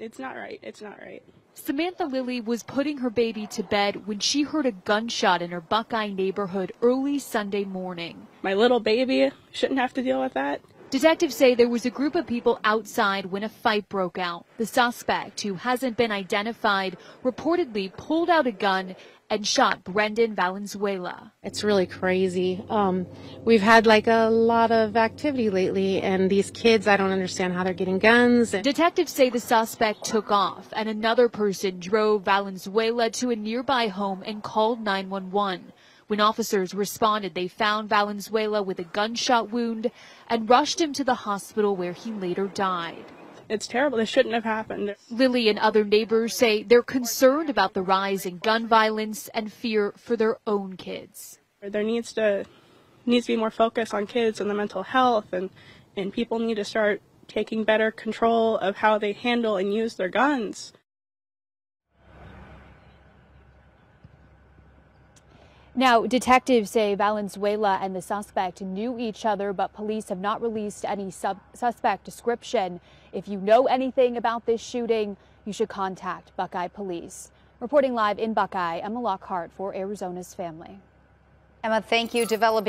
It's not right. It's not right. Samantha Lilly was putting her baby to bed when she heard a gunshot in her Buckeye neighborhood early Sunday morning. My little baby shouldn't have to deal with that. Detectives say there was a group of people outside when a fight broke out. The suspect, who hasn't been identified, reportedly pulled out a gun and shot Brendan Valenzuela. It's really crazy. Um, we've had like a lot of activity lately, and these kids, I don't understand how they're getting guns. Detectives say the suspect took off, and another person drove Valenzuela to a nearby home and called 911. When officers responded, they found Valenzuela with a gunshot wound and rushed him to the hospital where he later died. It's terrible. This shouldn't have happened. Lilly and other neighbors say they're concerned about the rise in gun violence and fear for their own kids. There needs to needs to be more focus on kids and the mental health and and people need to start taking better control of how they handle and use their guns. Now, detectives say Valenzuela and the suspect knew each other, but police have not released any suspect description. If you know anything about this shooting, you should contact Buckeye Police. Reporting live in Buckeye, Emma Lockhart for Arizona's Family. Emma, thank you. Developing